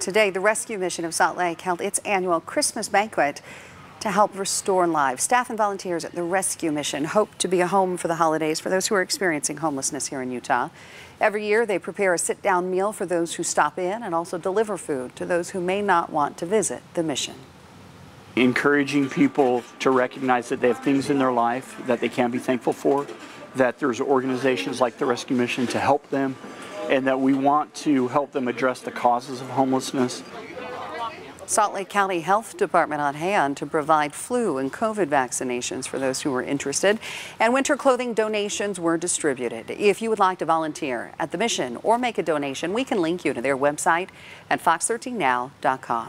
Today, the Rescue Mission of Salt Lake held its annual Christmas banquet to help restore lives. Staff and volunteers at the Rescue Mission hope to be a home for the holidays for those who are experiencing homelessness here in Utah. Every year, they prepare a sit down meal for those who stop in and also deliver food to those who may not want to visit the mission. Encouraging people to recognize that they have things in their life that they can be thankful for, that there's organizations like the Rescue Mission to help them, and that we want to help them address the causes of homelessness. Salt Lake County Health Department on hand to provide flu and COVID vaccinations for those who were interested. And winter clothing donations were distributed. If you would like to volunteer at the mission or make a donation, we can link you to their website at fox13now.com.